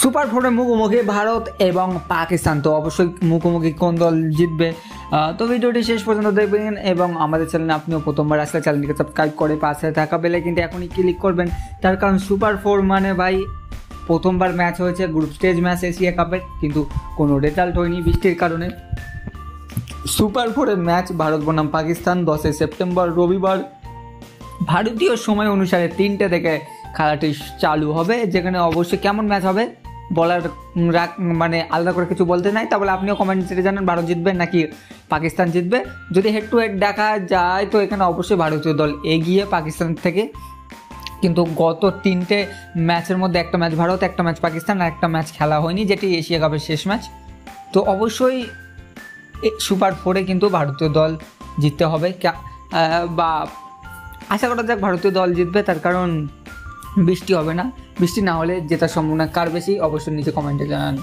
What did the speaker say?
Super ফোরের মুখোমুখি ভারত এবং পাকিস্তান। তো অবশ্যই মুখোমুখি কোন দল জিতবে? তো ভিডিওটি শেষ পর্যন্ত দেখবেন এবং আমাদের চ্যানেলে আপনিও প্রথমবার আসলে চ্যানেলটিকে সাবস্ক্রাইব করে পাশে থাকা বেলে কিন্তু এখনই ক্লিক করবেন। তার কারণ সুপার ফোর মানে ভাই, প্রথমবার ম্যাচ হয়েছে গ্রুপ স্টেজ ম্যাচ এশিয়া কাপের কিন্তু কোনো রেজাল্ট হয়নি বৃষ্টির কারণে। সুপার ফোরের ম্যাচ ভারত বনাম পাকিস্তান, দশই সেপ্টেম্বর রবিবার। ভারতীয় সময় অনুসারে তিনটে থেকে খেলাটি চালু হবে, যেখানে অবশ্যই কেমন ম্যাচ হবে বলার মানে আলাদা করে কিছু বলতে নাই। তাহলে আপনিও কমেন্ট সেটা জানান, ভারত জিতবে নাকি পাকিস্তান জিতবে। যদি হেড টু হেড দেখা যায়, তো এখানে অবশ্যই ভারতীয় দল এগিয়ে পাকিস্তান থেকে। কিন্তু গত তিনটে ম্যাচের মধ্যে একটা ম্যাচ ভারত, একটা ম্যাচ পাকিস্তান, আর একটা ম্যাচ খেলা হয়নি, যেটি এশিয়া কাপের শেষ ম্যাচ তো অবশ্যই সুপার ফোরে কিন্তু ভারতীয় দল জিততে হবে। বা আশা করা যাক ভারতীয় দল জিতবে, তার কারণ বৃষ্টি হবে না। বৃষ্টি না হলে জেতার সম্ভাবনা কার বেশি? অবশ্যই নিচে কমেন্টে জানান।